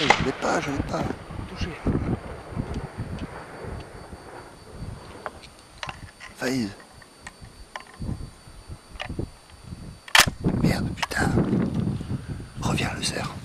je ne l'ai pas, je ne l'ai pas touché. Faïd. Merde, putain. Reviens le cerf.